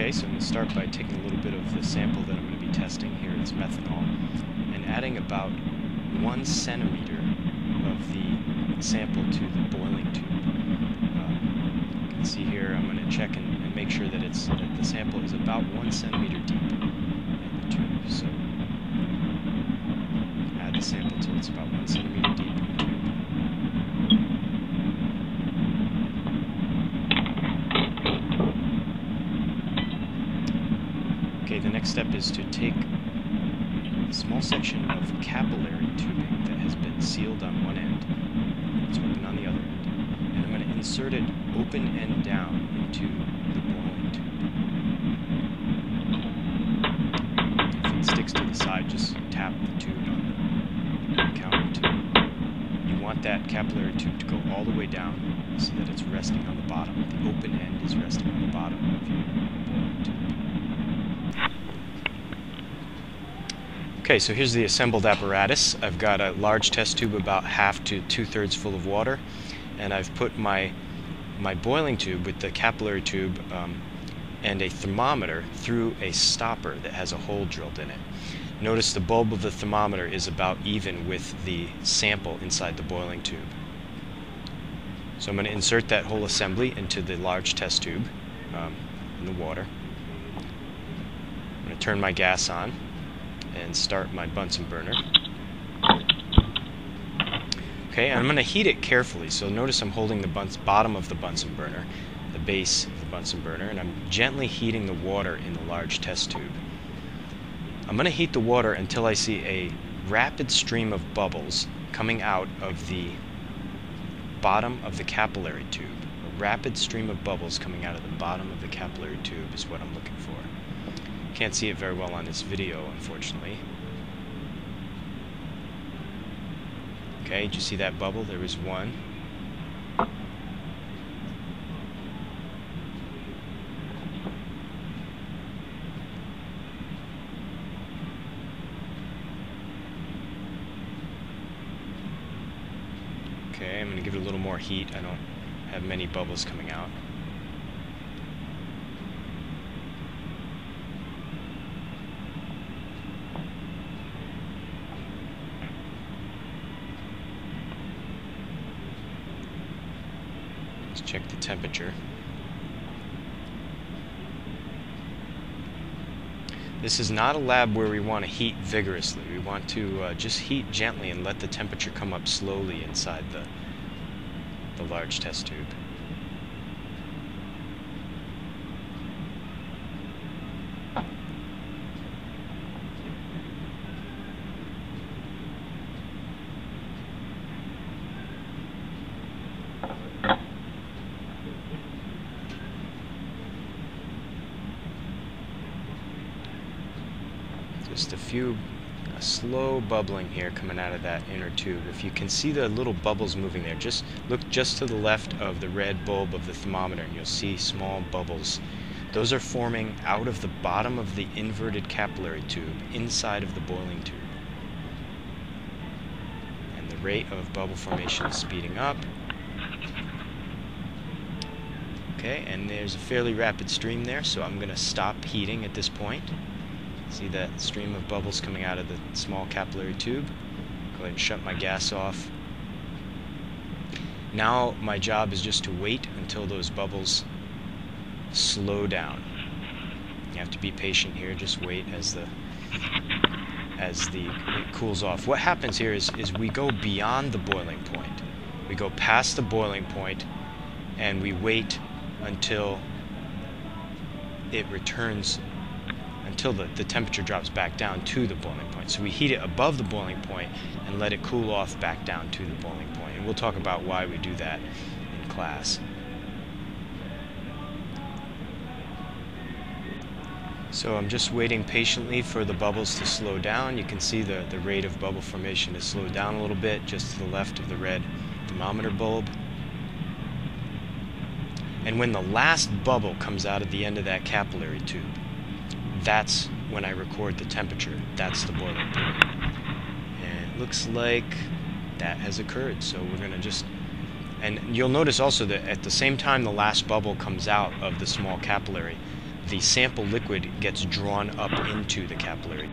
Okay, so I'm going to start by taking a little bit of the sample that I'm going to be testing here, it's methanol, and adding about one centimeter of the sample to the boiling tube. Uh, you can see here I'm going to check and, and, make sure that it's that the sample is about one centimeter deep in the tube. So add the sample till it's about one centimeter deep in the tube. Okay, the next step is to take a small section of capillary tubing that has been sealed on one end, it's open on the other end, and I'm going to insert it open end down into the boiling tube. If it sticks to the side, just tap the tube on the counter tube. You want that capillary tube to go all the way down so that it's resting on the bottom. The open end is resting on the bottom of your boiling tube. Okay, so here's the assembled apparatus. I've got a large test tube about half to two-thirds full of water, and I've put my my boiling tube with the capillary tube um, and a thermometer through a stopper that has a hole drilled in it. Notice the bulb of the thermometer is about even with the sample inside the boiling tube. So I'm going to insert that whole assembly into the large test tube um, in the water. I'm going to turn my gas on and start my Bunsen burner. Okay, I'm going to heat it carefully. So notice I'm holding the bottom of the Bunsen burner, the base of the Bunsen burner, and I'm gently heating the water in the large test tube. I'm going to heat the water until I see a rapid stream of bubbles coming out of the bottom of the capillary tube. A rapid stream of bubbles coming out of the bottom of the capillary tube is what I'm looking for. Can't see it very well on this video, unfortunately. Okay, did you see that bubble? There was one. Okay, I'm going to give it a little more heat. I don't have many bubbles coming out. Let's check the temperature. This is not a lab where we want to heat vigorously. We want to uh, just heat gently and let the temperature come up slowly inside the, the large test tube. Just a few a slow bubbling here coming out of that inner tube. If you can see the little bubbles moving there, just look just to the left of the red bulb of the thermometer and you'll see small bubbles. Those are forming out of the bottom of the inverted capillary tube inside of the boiling tube. And the rate of bubble formation is speeding up. Okay, and there's a fairly rapid stream there, so I'm going to stop heating at this point. See that stream of bubbles coming out of the small capillary tube? Go ahead and shut my gas off. Now my job is just to wait until those bubbles slow down. You have to be patient here, just wait as the as the it cools off. What happens here is, is we go beyond the boiling point. We go past the boiling point and we wait until it returns until the, the temperature drops back down to the boiling point. So we heat it above the boiling point and let it cool off back down to the boiling point. And we'll talk about why we do that in class. So I'm just waiting patiently for the bubbles to slow down. You can see the, the rate of bubble formation has slowed down a little bit just to the left of the red thermometer bulb. And when the last bubble comes out of the end of that capillary tube, that's when I record the temperature. That's the boiling point. And it looks like that has occurred. So we're going to just, and you'll notice also that at the same time the last bubble comes out of the small capillary, the sample liquid gets drawn up into the capillary